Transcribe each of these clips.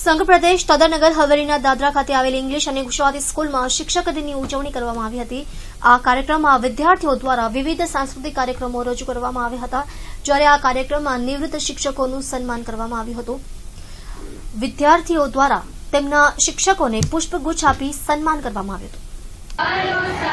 સંઘ પ્રદેશ તદનગર હવેલીના દાદરા ખાતે આવેલી ઇંગ્લિશ અને ગુજરાતી સ્કૂલમાં શિક્ષક દિનની ઉજવણી કરવામાં આવી હતી. આ કાર્યક્રમમાં વિદ્યાર્થીઓ દ્વારા વિવિધ સાંસ્કૃતિક કાર્યક્રમો રજૂ કરવામાં આવ્યા હતા, જ્યારે આ કાર્યક્રમમાં નિવૃત્ત શિક્ષકોનું સન્માન કરવામાં આવ્યું હતું. વિદ્યાર્થીઓ દ્વારા તેમના શિક્ષકોને પુષ્પગુચ્છ આપી સન્માન કરવામાં આવ્યું હતું.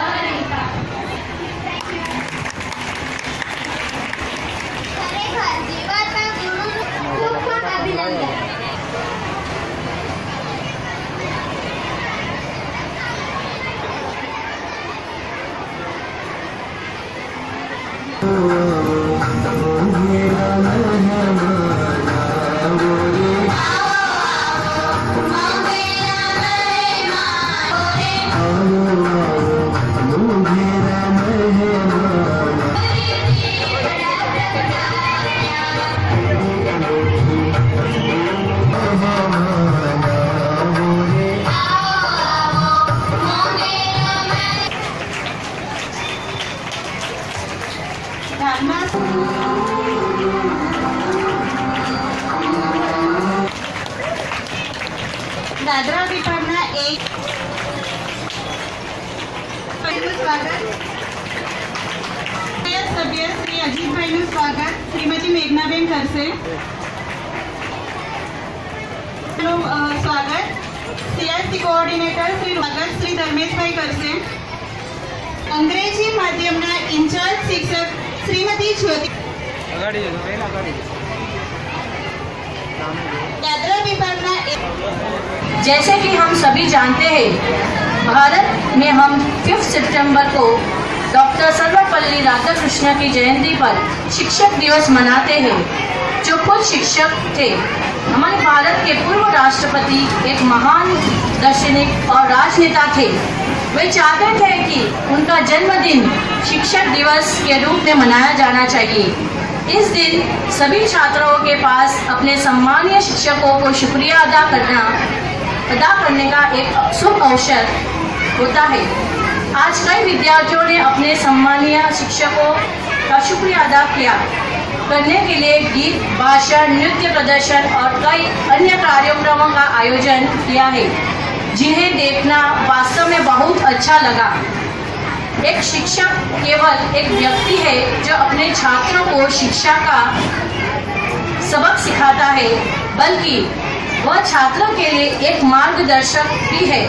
દાદરા વિભાગના એક. સભ્ય શ્રી અજીતભાઈનું સ્વાગત. શ્રીમતી મેઘનાબેન કરશે. સ્વાગત. સીઆરસી કોઓર્ડિનેટર શ્રી સ્વાગત શ્રી ધર્મેશભાઈ કરશે. અંગ્રેજી માધ્યમના ઇન્ચાર્જ શિક્ષક श्रीमती ज्योति जैसे कि हम सभी जानते हैं भारत में हम 5 सितंबर को डॉक्टर सर्वपल्ली राधाकृष्ण की जयंती पर शिक्षक दिवस मनाते हैं जो खुद शिक्षक थे। हमारे भारत के पूर्व राष्ट्रपति एक महान दार्शनिक और राजनेता थे। वे चाहते थे कि उनका जन्मदिन शिक्षक दिवस के रूप में मनाया जाना चाहिए। इस दिन सभी छात्रों के पास अपने सम्मानीय शिक्षकों को शुक्रिया अदा करना, अदा करने का एक शुभ अवसर होता है। आज कई विद्यार्थियों ने अपने सम्मानीय शिक्षकों का शुक्रिया अदा किया। करने के लिए गीत, भाषण, नृत्य प्रदर्शन और कई अन्य कार्यक्रमों का आयोजन किया है, जिन्हें देखना वास्तव में बहुत अच्छा लगा। एक शिक्षक केवल एक व्यक्ति है जो अपने छात्रों को शिक्षा का सबक सिखाता है, बल्कि वह छात्रों के लिए एक मार्गदर्शक भी है।